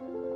you